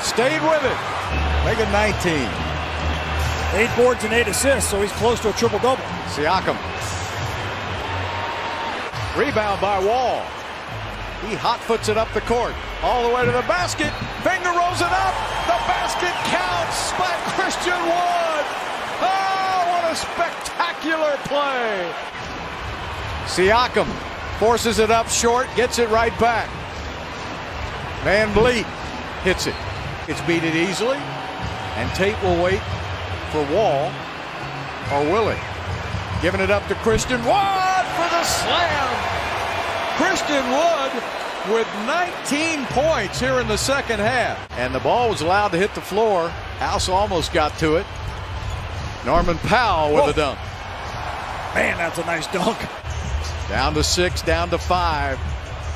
Stayed with it. Make it 19. Eight boards and eight assists, so he's close to a triple double. Siakam. Rebound by Wall. He hot foots it up the court. All the way to the basket. Finger rolls it up. The basket counts by Christian Wood. Oh, what a spectacular play. Siakam forces it up short, gets it right back. VanVleet hits it. It's beat it easily, and Tate will wait for Wall, or will he? Giving it up to Christian Wood for the slam. Christian Wood with 19 points here in the second half. And the ball was allowed to hit the floor. House almost got to it. Norman Powell with Whoa. a dunk. Man, that's a nice dunk. Down to six, down to five.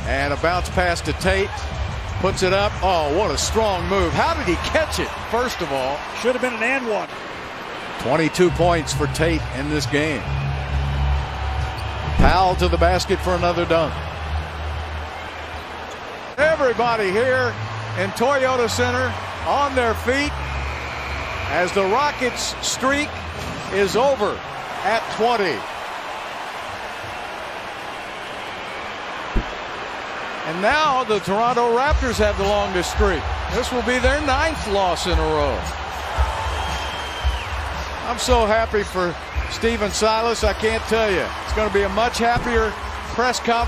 And a bounce pass to Tate. Puts it up. Oh, what a strong move. How did he catch it, first of all? Should have been an and one. 22 points for Tate in this game. Powell to the basket for another dunk. Everybody here in Toyota Center on their feet as the Rockets streak is over at 20. And now the Toronto Raptors have the longest streak. This will be their ninth loss in a row. I'm so happy for Stephen Silas, I can't tell you. It's going to be a much happier press conference.